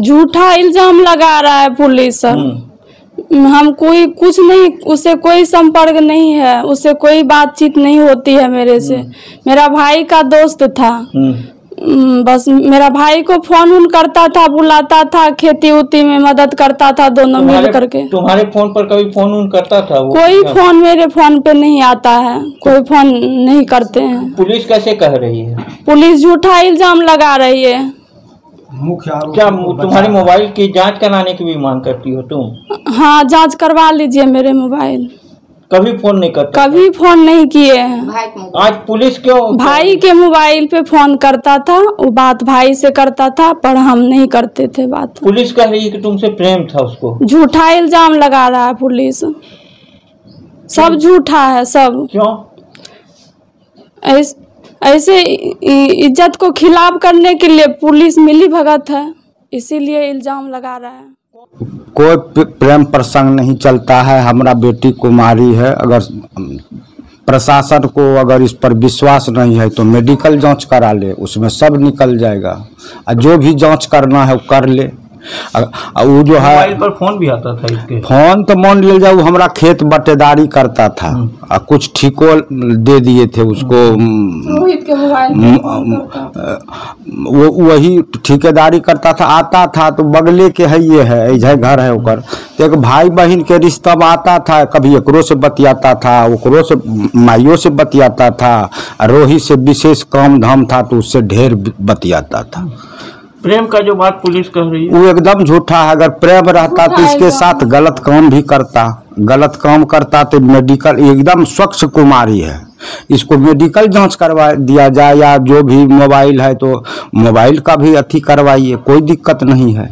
झूठा इल्ज़ाम लगा रहा है पुलिस। सर हम्म, हम कोई कुछ नहीं उससे कोई संपर्क नहीं है उससे कोई बातचीत नहीं होती है मेरे से। मेरा भाई का दोस्त था। हम्म, हम्म, बस मेरा भाई को फ़ोन उन करता था बुलाता था खेती उती में मदद करता था दोनों मिल करके। तुम्हारे फ़ोन पर कभी फ़ोन उन करता था वो? कोई फ़ोन मेरे फ़ोन पे नहीं आता है। कोई फ़ोन नहीं करते हैं। पुलिस कैसे कह रही है? पुलिस झूठा इल्ज़ाम लगा रही है। मुख्य आरोपी क्या तुम्हारे मोबाइल की जाँच कराने की भी मांग करती हो तुम? हाँ जाँच करवा लीजिए मेरे मोबाइल। कभी फ़ोन नहीं करते? कभी फ़ोन नहीं किए हैं। आज पुलिस क्यों भाई के मोबाइल पे फ़ोन करता था वो बात भाई से करता था पर हम नहीं करते थे बात। पुलिस कह रही है कि तुमसे प्रेम था उसको। झूठा इल्ज़ाम लगा रहा है पुलिस। सब झूठा है सब। क्यों? ऐस, ऐसे इज़्ज़त को खिलाफ करने के लिए पुलिस मिली भगत है, इसीलिए इल्ज़ाम लगा रहा है। कोई प्रेम प्रसंग नहीं चलता है, हमारा बेटी कुमारी है, अगर प्रशासन को अगर इस पर विश्वास नहीं है तो मेडिकल जाँच करा ले, उसमें सब निकल जाएगा। और जो भी जाँच करना है, वो कर ले। वो जो है पर फ़ोन भी आता था इसके। फ़ोन तो मान ले जाओ हमारा खेत बटेदारी करता था। और कुछ ठीको दे दिए थे उसको। अम, रोहित के मोबाइल म- वो वही ठेकेदारी करता था आता था तो बगले के है ये है ऐजे घर है ओकर। तो एक भाई बहन के रिश्ता आता था कभी एकरो से बतियाता था ओकरो से माइयों से बतियाता था रोही से विशेष काम धाम था तो उससे ढेर बतियाता था। प्रेम का जो बात पुलिस कह रही है। वो एकदम झूठा है। अगर प्रेम रहता तो इसके साथ गलत काम भी करता। गलत काम करता तो मेडिकल एकदम स्वच्छ कुमारी है। इसको मेडिकल जाँच करवा दिया जाए या जो भी मोबाइल है तो मोबाइल का भी अथी करवाइए। कोई दिक्कत नहीं है।